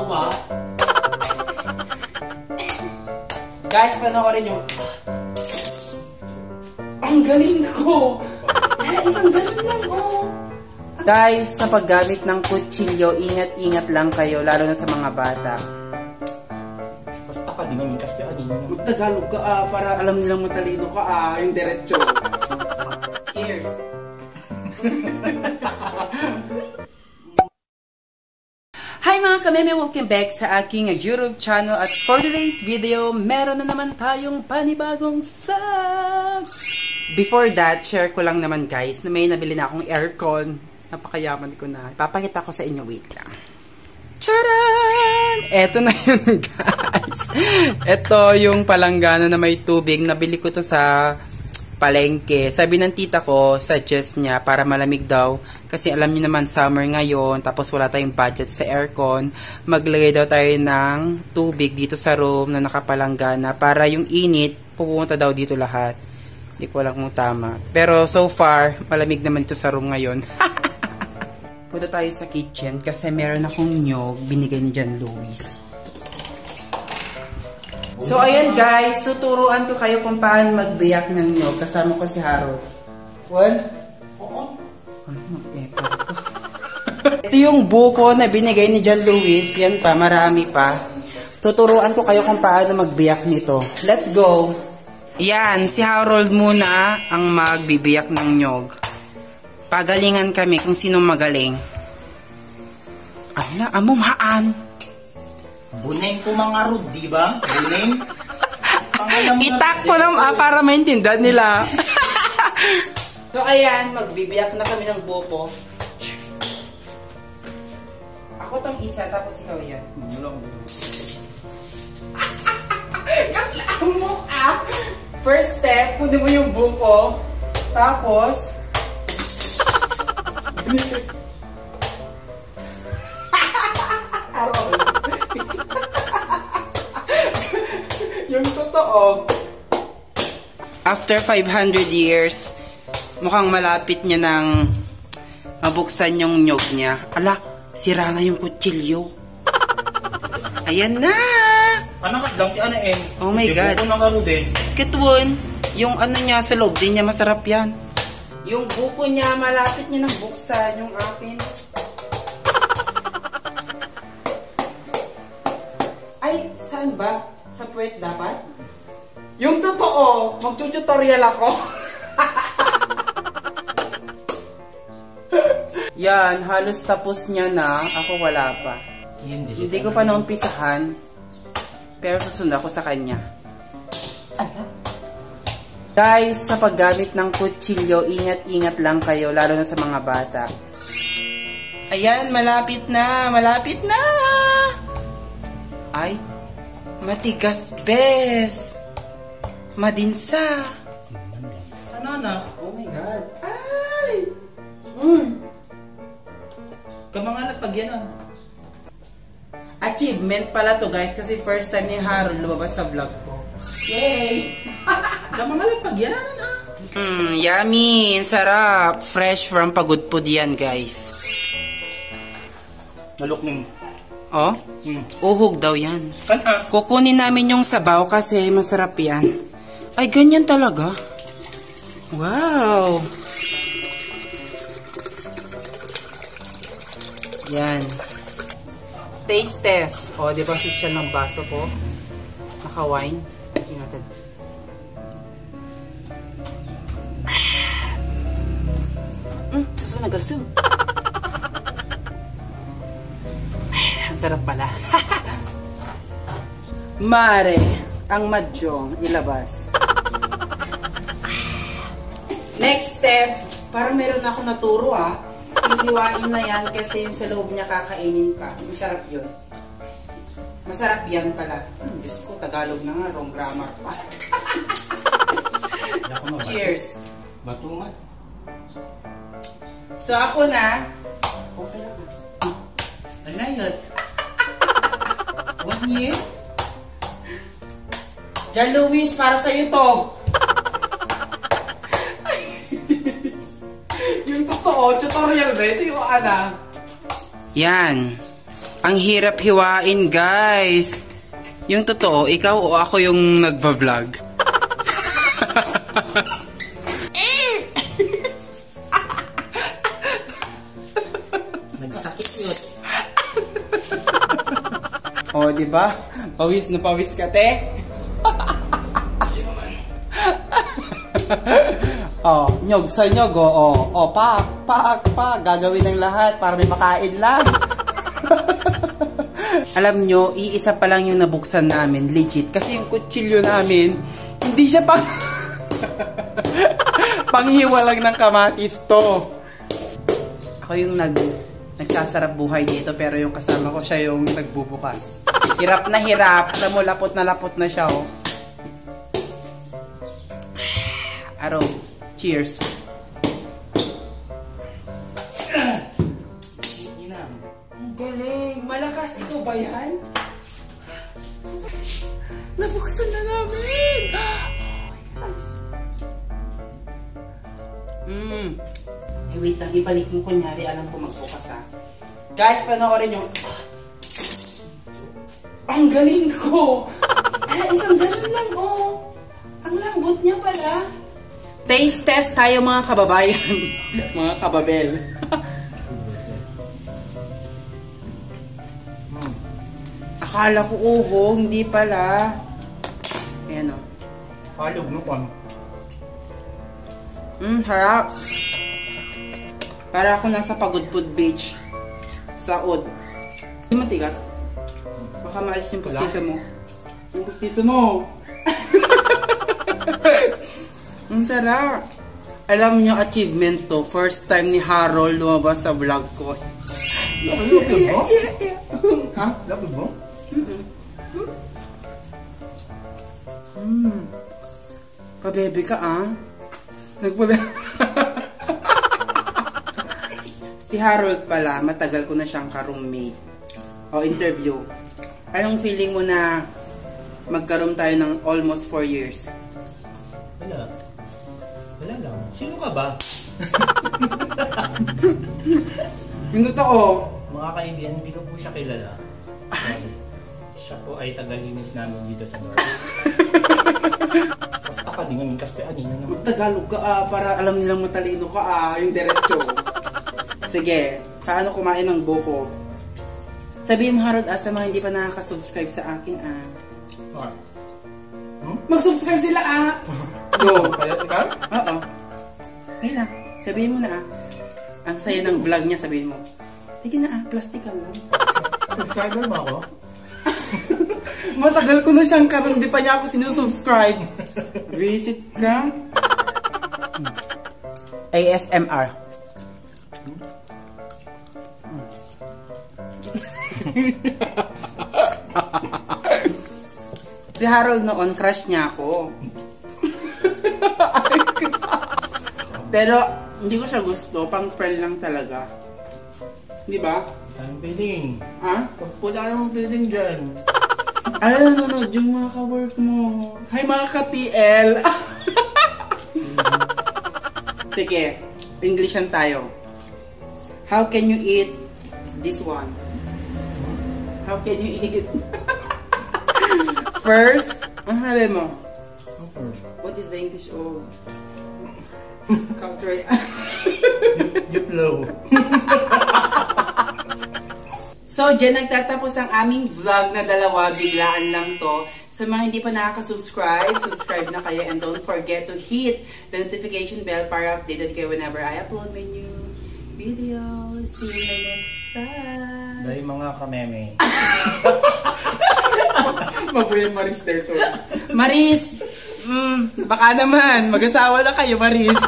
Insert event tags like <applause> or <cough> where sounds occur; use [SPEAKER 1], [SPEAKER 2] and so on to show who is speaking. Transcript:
[SPEAKER 1] Kawawa.
[SPEAKER 2] Guys, panoorin yung... Ang galing ko! Ala, isang galing lang, oh! Guys, sa paggamit ng kutsilyo, ingat-ingat lang kayo, lalo na sa mga bata.
[SPEAKER 1] Basta ka, di namin kasi adi naman.
[SPEAKER 2] Magtagalog ka ah, para alam nilang matalino ka ah, yung diretsyo. Cheers! <laughs> Hi mga kameme! Welcome back sa aking YouTube channel at for today's video, meron na naman tayong panibagong vlog! Before that, share ko lang naman guys na may nabili na akong aircon. Napakayaman ko na. Papakita ko sa inyo, wait lang. Charan! Eto na <laughs> yun guys. Ito yung palanggana na may tubig. Nabili ko to sa palengke. Sabi ng tita ko, suggest niya para malamig daw. Kasi alam niyo naman summer ngayon, tapos wala tayong budget sa aircon. Maglagay daw tayo ng tubig dito sa room na nakapalanggana para yung init pupunta daw dito lahat. Hindi ko alam kung tama. Pero so far, malamig naman dito sa room ngayon. <laughs> Punta tayo sa kitchen kasi meron akong nyog binigay ni John Lewis. So, ayan guys, tuturuan ko kayo kung paano magbiyak ng nyog. Kasama ko si Harold. One?
[SPEAKER 1] Oo. <laughs>
[SPEAKER 2] Ito yung buko na binigay ni John Lewis. Yan pa, marami pa. Tuturuan ko kayo kung paano magbiyak nito. Let's go! Yan, si Harold muna ang magbibiyak ng nyog. Pagalingan kami kung sino magaling. Ala, among haan.
[SPEAKER 1] Buneng ko mga rod, di ba? Buneng. Pangalan mo <laughs> na-
[SPEAKER 2] Itak ko naman ah, para maintindihan nila. <laughs> so ayan, magbibiyak na kami ng buko. Ako tong isa, tapos ikaw yan. <laughs> Kasi mo ah. First step, kunin mo yung buko. Tapos, totoo. After 500 years, mukhang malapit niya nang mabuksan yung nyog niya. Ala, sira na yung kutsilyo. <laughs> Ayan na!
[SPEAKER 1] Anakat lang, ti ano eh.
[SPEAKER 2] Oh my God.
[SPEAKER 1] buko ng ano din.
[SPEAKER 2] Kitwon, yung ano niya sa loob, din niya masarap yan. Yung buko niya, malapit niya nang buksan yung akin. <laughs> Ay, saan ba? Sa puwet dapat? Yung totoo, magtututorial ako. <laughs> Yan, halos tapos niya na. Ako wala pa.
[SPEAKER 1] Hindi
[SPEAKER 2] Hindi ko pa naumpisahan. Pero susunod ako sa kanya. Guys, sa paggamit ng kutsilyo, ingat-ingat lang kayo, lalo na sa mga bata. Ayan, malapit na, malapit na! Ay, matigas, bes! Madinsa!
[SPEAKER 1] Ano na?
[SPEAKER 2] Oh my God! Ay! Uy!
[SPEAKER 1] Kamangalat pag yan ah.
[SPEAKER 2] Achievement pala to guys, kasi first time ni Harold lumabas sa vlog ko. Yay! <laughs>
[SPEAKER 1] Kamangalat pag yan ano na.
[SPEAKER 2] Mmm, yummy! Sarap! Fresh from pagudpod yan, guys.
[SPEAKER 1] Nalok ning.
[SPEAKER 2] Oh,
[SPEAKER 1] Hmm.
[SPEAKER 2] uhog daw yan.
[SPEAKER 1] Kan ah.
[SPEAKER 2] Kukunin namin yung sabaw kasi masarap yan. Ay, ganyan talaga. Wow! Yan. Taste test. O, di ba social ng baso ko? Naka-wine. Ingatan. <sighs> Mm, gusto nagalsum. <laughs> sarap pala. <laughs> Mare, ang madyong ilabas. <laughs> Next step, parang meron ako naturo ah. Hihiwain na yan kasi yung sa loob niya kakainin pa. Masarap yun. Masarap yan pala. Hmm, Diyos ko, Tagalog na nga, wrong grammar pa. Cheers!
[SPEAKER 1] Batungan.
[SPEAKER 2] So ako na. Okay lang.
[SPEAKER 1] Ano na yun? One year?
[SPEAKER 2] John Luis, para sa'yo to. <laughs> yung totoo, tutorial ba? Ito yung ana. Yan. Ang hirap hiwain, guys. Yung totoo, ikaw o ako yung nagva-vlog? <laughs> O, di ba? Pawis na pawis ka, te. oh, nyog sa nyog, o, oh, oh, pak, pak, pak, gagawin ng lahat para may makain lang. <laughs> Alam nyo, iisa pa lang yung nabuksan namin, legit. Kasi yung kutsilyo namin, hindi siya pang... <laughs> panghiwa lang ng kamatis to. Ako yung nag nagsasarap buhay dito pero yung kasama ko siya yung nagbubukas. Hirap na hirap. Alam mo, lapot na lapot na siya, oh. Araw. Cheers. Ang galing. Malakas ito ba yan? Nabuksan na namin! <gasps> Oh my gosh. Mmm. Eh, wait lang. Ibalik mo kunyari. Alam ko magbukas. Guys, panoorin nyo. Ang galing ko! Ala, isang ganun lang, oh. Ang lambot niya pala. Taste test tayo mga kababayan. <laughs> mga kababel. <laughs> Akala ko uho, hindi pala. Ayan o.
[SPEAKER 1] Halog no kon.
[SPEAKER 2] Mmm, harap. Para ako nasa Pagudpud Beach. Saod. Hindi matigas. Baka maalis yung pustiso mo. Yung pustiso mo. <laughs> Ang sarap. Alam niyo, achievement to. First time ni Harold lumabas sa vlog ko.
[SPEAKER 1] Halog mo? <laughs>
[SPEAKER 2] ha?
[SPEAKER 1] Halog mo?
[SPEAKER 2] Mm. Pabebe ka ah. Nagpabe... <laughs> si Harold pala, matagal ko na siyang ka-roommate. O interview. Anong feeling mo na magkaroon tayo ng almost 4 years?
[SPEAKER 1] Wala. Wala lang. Sino ka ba? <laughs>
[SPEAKER 2] Yung totoo,
[SPEAKER 1] Mga kaibigan, hindi ko po siya kilala. Siya po ay tagalinis namin dito sa North. Basta ka din kasi anina naman.
[SPEAKER 2] Tagalog ka ah, para alam nilang matalino ka ah, yung diretso. Sige, paano kumain ng buko? Sabihin mo Harold ah, sa mga hindi pa nakaka-subscribe sa akin ah.
[SPEAKER 1] Ah. Hmm?
[SPEAKER 2] Mag-subscribe sila ah! <laughs> Go!
[SPEAKER 1] Kaya ikaw?
[SPEAKER 2] Oo. Ngayon na, sabihin mo na ah. Ang saya ng vlog niya, sabihin mo. Sige na ah, plastic ka lang. <laughs>
[SPEAKER 1] Subscriber mo ako? <laughs>
[SPEAKER 2] Matagal ko na siyang karoon, di pa niya ako sinusubscribe. Visit ka. ASMR. Si Harold noon, crush niya ako. Pero, hindi ko siya gusto. Pang friend lang talaga. Di ba?
[SPEAKER 1] Ang biling.
[SPEAKER 2] Ha?
[SPEAKER 1] Pag pula yung biling dyan.
[SPEAKER 2] Ano nanonood yung mga ka-work mo? Hi mga ka-TL! Sige, Englishan tayo. How can you eat this one? How can you eat it? First, ano sabi mo? What is the English of? Country.
[SPEAKER 1] You flow.
[SPEAKER 2] So, dyan nagtatapos ang aming vlog na dalawa. Biglaan lang to. Sa mga hindi pa nakaka-subscribe, subscribe na kayo and don't forget to hit the notification bell para updated kayo whenever I upload my new video. See you in the next vlog.
[SPEAKER 1] Dahil mga kameme. <laughs>
[SPEAKER 2] Mabuhay Maris dito. Maris! Mm, baka naman. Mag-asawa na kayo, Maris. <laughs>